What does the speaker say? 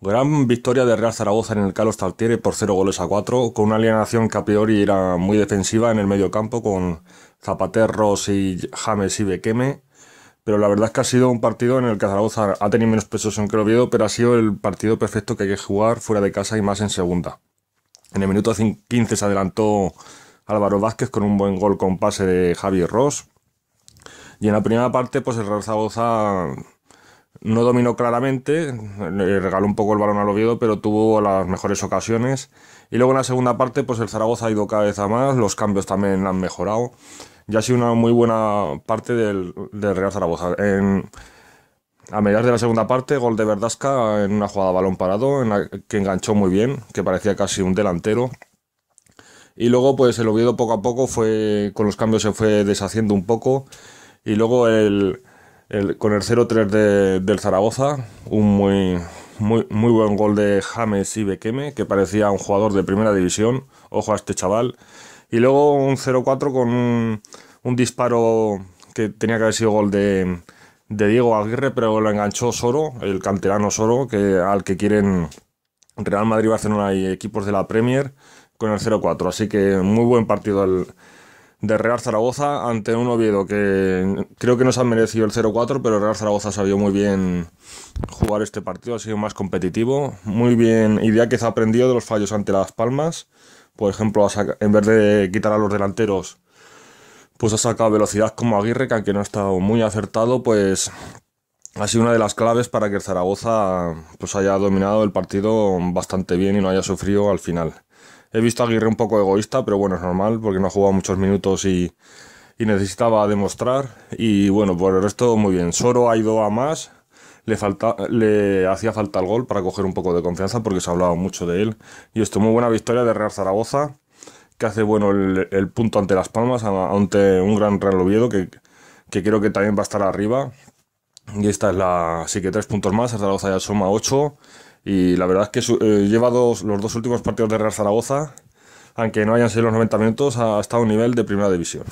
Gran victoria de Real Zaragoza en el Carlos Tartiere por 0 goles a 4, con una alineación que a priori era muy defensiva en el medio campo, con Zapaterros y James y Bequeme. Pero la verdad es que ha sido un partido en el que Zaragoza ha tenido menos en que Oviedo, pero ha sido el partido perfecto que hay que jugar fuera de casa y más en segunda. En el minuto 15 se adelantó Álvaro Vázquez con un buen gol con pase de Javier Ross. Y en la primera parte, pues el Real Zaragoza no dominó claramente, le regaló un poco el balón al Oviedo, pero tuvo las mejores ocasiones. Y luego en la segunda parte, pues el Zaragoza ha ido cada vez a más, los cambios también han mejorado. Ya ha sido una muy buena parte del, Real Zaragoza. En, a mediados de la segunda parte, gol de Verdasca en una jugada balón parado, en que enganchó muy bien, que parecía casi un delantero. Y luego, pues el Oviedo poco a poco fue, con los cambios se fue deshaciendo un poco. Y luego el, con el 0-3 del Zaragoza, un muy, muy, muy buen gol de James y que parecía un jugador de primera división. Ojo a este chaval. Y luego un 0-4 con un, disparo que tenía que haber sido gol de, Diego Aguirre, pero lo enganchó Soro, el canterano Soro, que, al que quieren Real Madrid, Barcelona y equipos de la Premier con el 0-4. Así que muy buen partido el de Real Zaragoza ante un Oviedo que creo que nos han merecido el 0-4, pero Real Zaragoza sabió muy bien jugar este partido, ha sido más competitivo, muy bien, idea que se ha aprendido de los fallos ante Las Palmas, por ejemplo, en vez de quitar a los delanteros, pues ha sacado velocidad como Aguirre, que aunque no ha estado muy acertado, pues ha sido una de las claves para que el Zaragoza pues haya dominado el partido bastante bien y no haya sufrido al final. He visto a Aguirre un poco egoísta, pero bueno, es normal porque no ha jugado muchos minutos y, necesitaba demostrar. Y bueno, por el resto muy bien. Soro ha ido a más. Le, hacía falta el gol para coger un poco de confianza porque se ha hablado mucho de él. Y esto, muy buena victoria de Real Zaragoza, que hace bueno el, punto ante Las Palmas, ante un gran Real Oviedo que, que creo que también va a estar arriba. Y esta es la. Así que tres puntos más. Zaragoza ya suma ocho. Y la verdad es que eh, lleva los dos últimos partidos de Real Zaragoza, aunque no hayan sido los 90 minutos, ha estado un nivel de primera división.